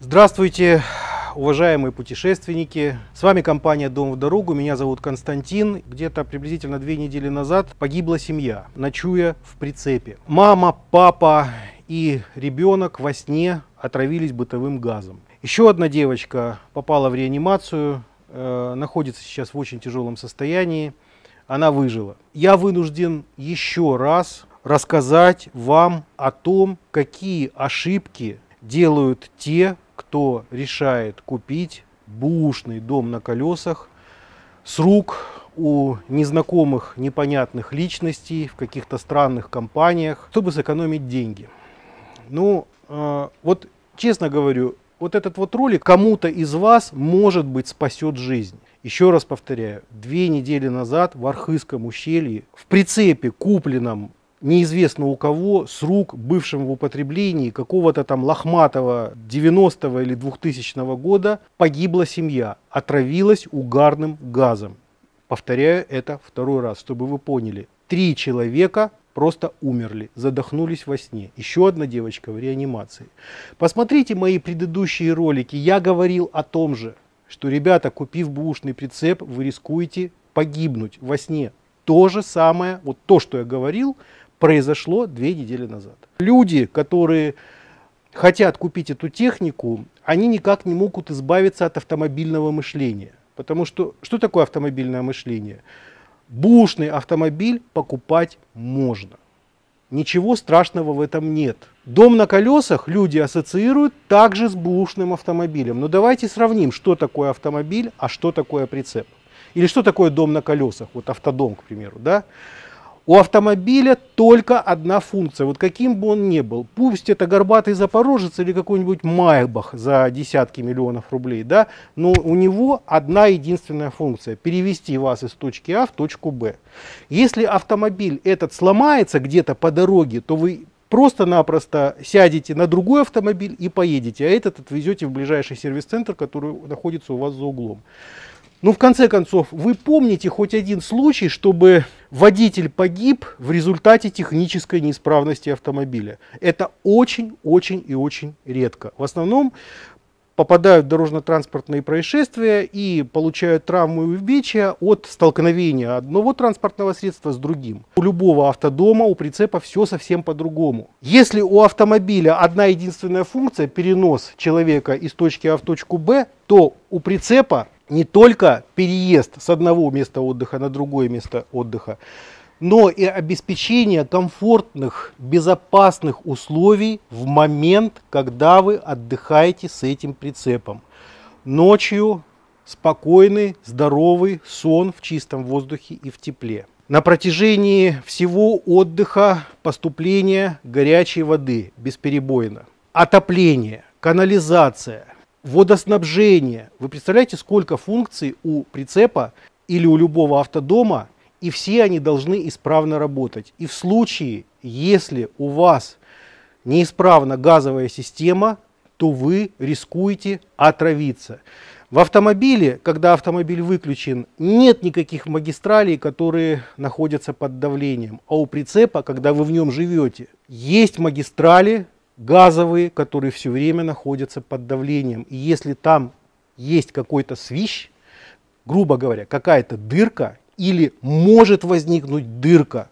Здравствуйте, уважаемые путешественники. С вами компания «Дом в дорогу». Меня зовут Константин. Где-то приблизительно две недели назад погибла семья, ночуя в прицепе. Мама, папа и ребенок во сне отравились бытовым газом. Еще одна девочка попала в реанимацию, э, находится сейчас в очень тяжелом состоянии. Она выжила. Я вынужден еще раз рассказать вам о том, какие ошибки делают те, кто решает купить бушный дом на колесах с рук у незнакомых, непонятных личностей в каких-то странных компаниях, чтобы сэкономить деньги. Ну, э, вот честно говорю, вот этот вот ролик кому-то из вас, может быть, спасет жизнь. Еще раз повторяю, две недели назад в Архызском ущелье в прицепе, купленном неизвестно у кого, с рук бывшим в употреблении какого-то там лохматого 90-го или 2000 года погибла семья, отравилась угарным газом. Повторяю это второй раз, чтобы вы поняли. Три человека просто умерли, задохнулись во сне. Еще одна девочка в реанимации. Посмотрите мои предыдущие ролики, я говорил о том же, что, ребята, купив бушный прицеп, вы рискуете погибнуть во сне. То же самое, вот то, что я говорил, произошло две недели назад. Люди, которые хотят купить эту технику, они никак не могут избавиться от автомобильного мышления. Потому что что такое автомобильное мышление? Бушный автомобиль покупать можно. Ничего страшного в этом нет. Дом на колесах люди ассоциируют также с бушным автомобилем. Но давайте сравним, что такое автомобиль, а что такое прицеп. Или что такое дом на колесах, вот автодом, к примеру. Да? У автомобиля только одна функция, вот каким бы он ни был, пусть это горбатый запорожец или какой-нибудь Майбах за десятки миллионов рублей, да, но у него одна единственная функция, перевести вас из точки А в точку Б. Если автомобиль этот сломается где-то по дороге, то вы просто-напросто сядете на другой автомобиль и поедете, а этот отвезете в ближайший сервис-центр, который находится у вас за углом. Ну, в конце концов, вы помните хоть один случай, чтобы водитель погиб в результате технической неисправности автомобиля. Это очень-очень и очень редко. В основном попадают в дорожно-транспортные происшествия и получают травму и увечья от столкновения одного транспортного средства с другим. У любого автодома, у прицепа все совсем по-другому. Если у автомобиля одна единственная функция, перенос человека из точки А в точку Б, то у прицепа не только переезд с одного места отдыха на другое место отдыха, но и обеспечение комфортных, безопасных условий в момент, когда вы отдыхаете с этим прицепом. Ночью спокойный, здоровый сон в чистом воздухе и в тепле. На протяжении всего отдыха поступление горячей воды бесперебойно. Отопление, канализация, водоснабжение. Вы представляете, сколько функций у прицепа или у любого автодома, и все они должны исправно работать. И в случае, если у вас неисправна газовая система, то вы рискуете отравиться. В автомобиле, когда автомобиль выключен, нет никаких магистралей, которые находятся под давлением. А у прицепа, когда вы в нем живете, есть магистрали, газовые, которые все время находятся под давлением. И если там есть какой-то свищ, грубо говоря, какая-то дырка, или может возникнуть дырка,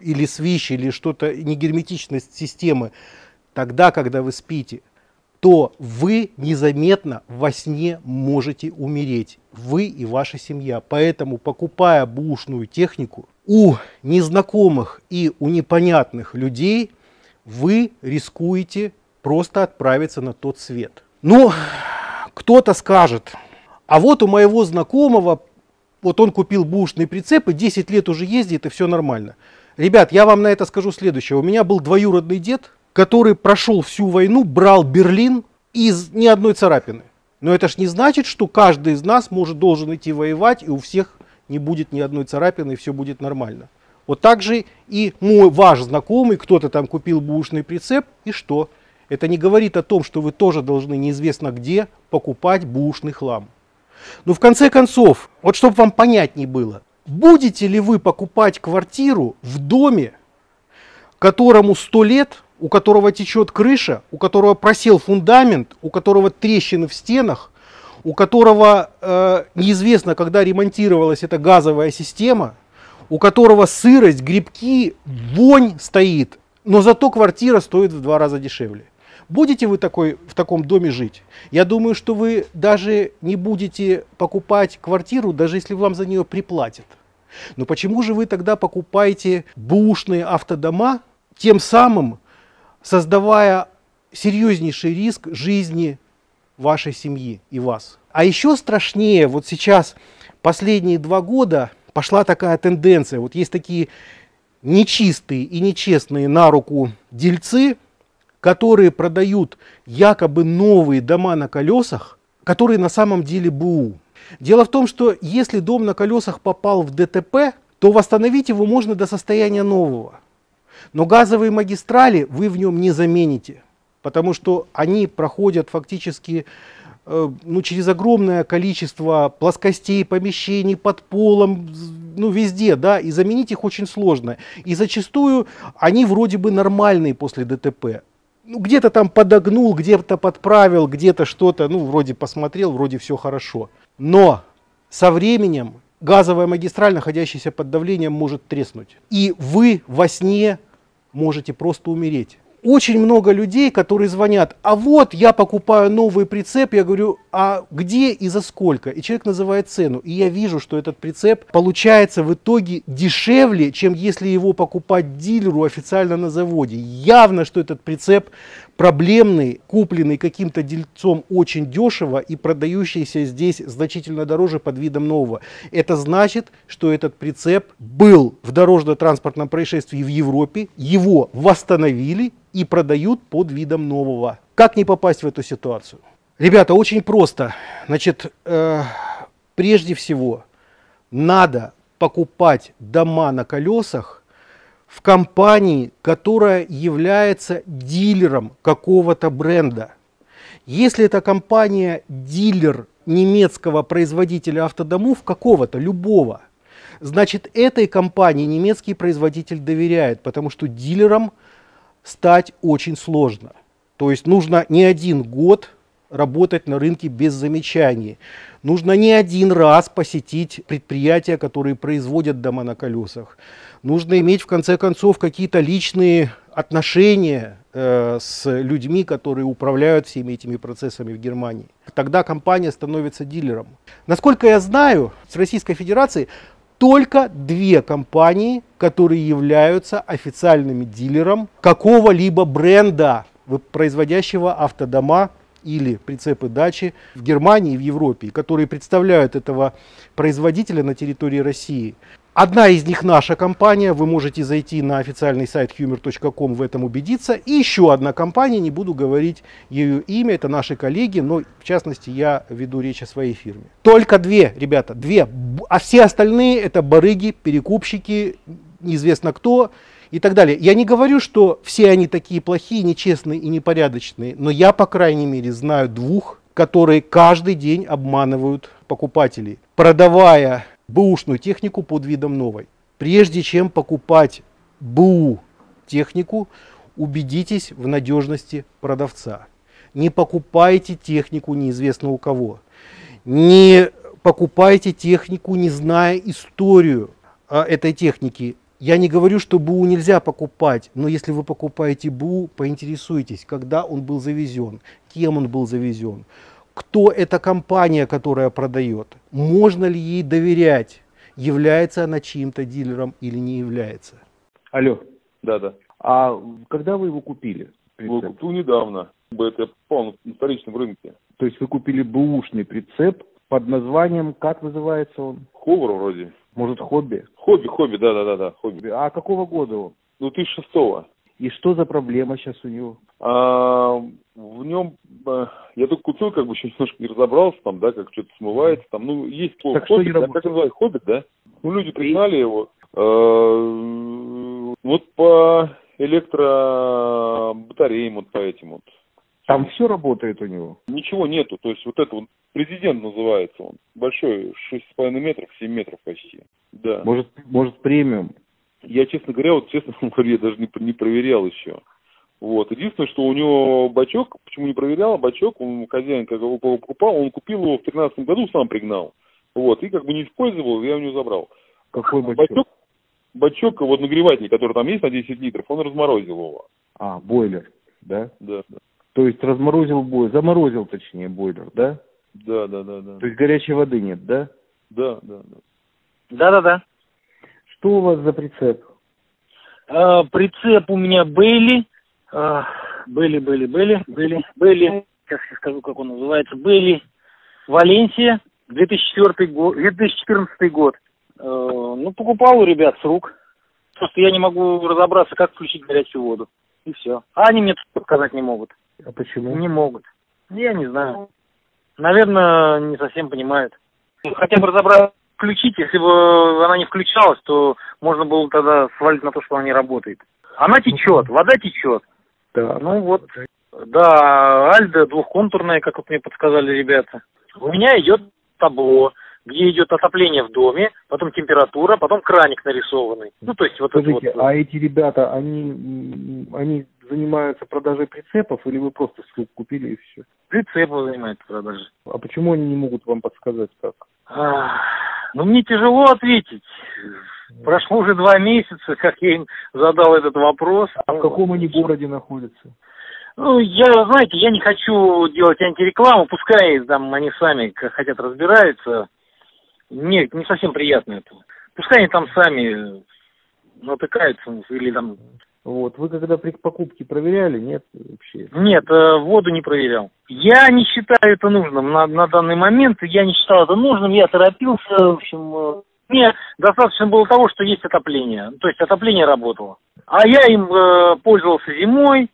или свищ, или что-то, негерметичность системы, тогда, когда вы спите, то вы незаметно во сне можете умереть. Вы и ваша семья. Поэтому, покупая бушную технику, у незнакомых и у непонятных людей вы рискуете просто отправиться на тот свет. Ну, кто-то скажет, а вот у моего знакомого, вот он купил бушные прицепы, 10 лет уже ездит и все нормально. Ребят, я вам на это скажу следующее. У меня был двоюродный дед, который прошел всю войну, брал Берлин из ни одной царапины. Но это ж не значит, что каждый из нас может должен идти воевать, и у всех не будет ни одной царапины, и все будет нормально. Вот так же и мой, ваш знакомый, кто-то там купил бушный прицеп, и что? Это не говорит о том, что вы тоже должны неизвестно где покупать бушный хлам. Но в конце концов, вот чтобы вам понятнее было, будете ли вы покупать квартиру в доме, которому 100 лет, у которого течет крыша, у которого просел фундамент, у которого трещины в стенах, у которого э, неизвестно, когда ремонтировалась эта газовая система, у которого сырость, грибки, вонь стоит, но зато квартира стоит в два раза дешевле. Будете вы такой, в таком доме жить? Я думаю, что вы даже не будете покупать квартиру, даже если вам за нее приплатят. Но почему же вы тогда покупаете бушные автодома, тем самым создавая серьезнейший риск жизни вашей семьи и вас? А еще страшнее, вот сейчас последние два года пошла такая тенденция, вот есть такие нечистые и нечестные на руку дельцы, которые продают якобы новые дома на колесах, которые на самом деле БУ. Дело в том, что если дом на колесах попал в ДТП, то восстановить его можно до состояния нового. Но газовые магистрали вы в нем не замените, потому что они проходят фактически ну, через огромное количество плоскостей, помещений под полом, ну, везде, да, и заменить их очень сложно. И зачастую они вроде бы нормальные после ДТП. Ну, где-то там подогнул, где-то подправил, где-то что-то, ну, вроде посмотрел, вроде все хорошо. Но со временем газовая магистраль, находящаяся под давлением, может треснуть. И вы во сне можете просто умереть очень много людей, которые звонят, а вот я покупаю новый прицеп, я говорю, а где и за сколько? И человек называет цену, и я вижу, что этот прицеп получается в итоге дешевле, чем если его покупать дилеру официально на заводе. Явно, что этот прицеп проблемный, купленный каким-то дельцом очень дешево и продающийся здесь значительно дороже под видом нового. Это значит, что этот прицеп был в дорожно-транспортном происшествии в Европе, его восстановили и продают под видом нового. Как не попасть в эту ситуацию? Ребята, очень просто. Значит, э, прежде всего, надо покупать дома на колесах в компании, которая является дилером какого-то бренда. Если эта компания дилер немецкого производителя автодомов, какого-то, любого, значит этой компании немецкий производитель доверяет, потому что дилером – стать очень сложно. То есть нужно не один год работать на рынке без замечаний. Нужно не один раз посетить предприятия, которые производят дома на колесах. Нужно иметь в конце концов какие-то личные отношения э, с людьми, которые управляют всеми этими процессами в Германии. Тогда компания становится дилером. Насколько я знаю, с Российской Федерацией только две компании, которые являются официальными дилером какого-либо бренда, производящего автодома или прицепы дачи в Германии и в Европе, которые представляют этого производителя на территории России. Одна из них наша компания, вы можете зайти на официальный сайт humor.com в этом убедиться. И еще одна компания, не буду говорить ее имя, это наши коллеги, но в частности я веду речь о своей фирме. Только две, ребята, две. А все остальные это барыги, перекупщики, неизвестно кто и так далее. Я не говорю, что все они такие плохие, нечестные и непорядочные, но я, по крайней мере, знаю двух, которые каждый день обманывают покупателей, продавая бэушную технику под видом новой. Прежде чем покупать БУ технику, убедитесь в надежности продавца. Не покупайте технику неизвестно у кого. Не покупайте технику, не зная историю этой техники. Я не говорю, что БУ нельзя покупать, но если вы покупаете БУ, поинтересуйтесь, когда он был завезен, кем он был завезен, кто эта компания, которая продает, можно ли ей доверять, является она чьим-то дилером или не является. Алло. Да, да. А когда вы его купили? Прицеп? Купил недавно. Это попал на вторичном рынке. То есть вы купили бэушный прицеп под названием, как называется он? Ховер вроде. Может, хобби? Хобби, хобби, да, да, да, да, хобби. А какого года он? Ну, 2006-го. И что за проблема сейчас у него? А, в нем а, я только купил, как бы еще немножко не разобрался, там, да, как что-то смывается, там, ну, есть так хоббит, да, как называется, хоббит, да? Ну, люди признали его. А, вот по электробатареям, вот по этим вот. Там все работает у него? Ничего нету, то есть вот это вот президент называется он. Большой, 6,5 метров, 7 метров почти. Да. Может, может премиум? Я, честно говоря, вот честно говоря, я даже не, не проверял еще. Вот. Единственное, что у него бачок, почему не проверял, бачок, он хозяин, как его покупал, он купил его в 2013 году, сам пригнал. Вот, и как бы не использовал, я у него забрал. Какой бачок? Бачок, бачок вот нагреватель, который там есть на 10 литров, он разморозил его. А, бойлер, да? Да, да. То есть разморозил бойлер, заморозил точнее бойлер, да? Да, да, да, да. То есть горячей воды нет, да? Да, да, да. Да-да-да. Что у вас за прицеп? А, прицеп у меня Бейли. А, Бейли, Бейли, Бейли, Бейли, Бейли. Сейчас я скажу, как он называется. Бейли Валенсия, 2004 год, 2014 год. Э, ну, покупал у ребят с рук. Просто я не могу разобраться, как включить горячую воду. И все. А они мне показать не могут. А почему? Не могут. Я не знаю. Наверное, не совсем понимают. Хотя бы разобраться, включить, если бы она не включалась, то можно было тогда свалить на то, что она не работает. Она течет, вода течет. Да. Ну вот, да, Альда двухконтурная, как вот мне подсказали ребята. У меня идет табло, где идет отопление в доме, потом температура, потом краник нарисованный. Ну, то есть вот это Скажите, вот. а эти ребята, они, они занимаются продажей прицепов или вы просто с рук купили и все? Прицепы занимается продажи. А почему они не могут вам подсказать как? Ах, Ну, мне тяжело ответить. Прошло уже два месяца, как я им задал этот вопрос. А в каком они городе находятся? Ну, я, знаете, я не хочу делать антирекламу, пускай там они сами как хотят разбираются. Мне не совсем приятно это. Пускай они там сами натыкаются или там... Вот, вы когда при покупке проверяли, нет вообще? Нет, э, воду не проверял. Я не считаю это нужным на, на данный момент. Я не считал это нужным, я торопился. В общем, э, мне достаточно было того, что есть отопление. То есть отопление работало. А я им э, пользовался зимой,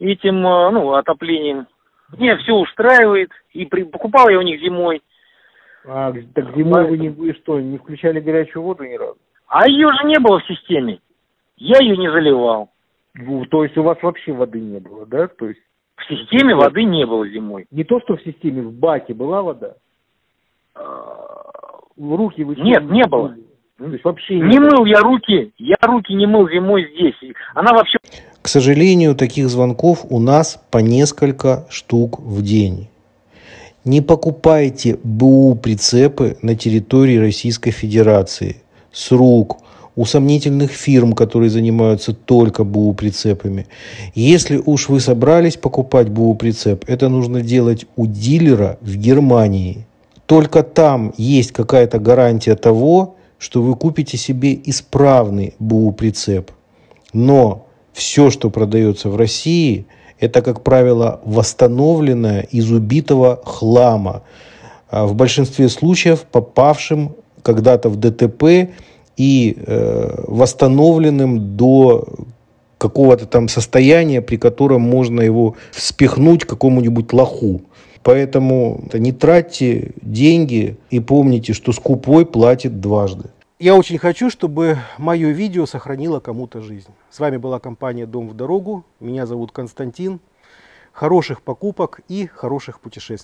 этим, э, ну, отоплением. Мне все устраивает. И при, покупал я у них зимой. А так зимой вы, не, вы что, не включали горячую воду ни разу? А ее же не было в системе. Я ее не заливал. Ну, То есть у вас вообще воды не было, да? То есть В системе воды не было зимой. не то, что в системе, в баке была вода? В руки вы... Нет, не было. То есть вообще Не мыл я руки, я руки не мыл зимой здесь. Она вообще К сожалению, таких звонков у нас по несколько штук в день. Не покупайте БУ прицепы на территории Российской Федерации с рук у сомнительных фирм, которые занимаются только БУ прицепами. Если уж вы собрались покупать БУ прицеп, это нужно делать у дилера в Германии. Только там есть какая-то гарантия того, что вы купите себе исправный БУ прицеп. Но все, что продается в России, это, как правило, восстановленное из убитого хлама. А В большинстве случаев попавшим когда-то в ДТП и э, восстановленным до какого-то там состояния, при котором можно его спихнуть какому-нибудь лоху. Поэтому не тратьте деньги и помните, что скупой платит дважды. Я очень хочу, чтобы мое видео сохранило кому-то жизнь. С вами была компания «Дом в дорогу». Меня зовут Константин. Хороших покупок и хороших путешествий.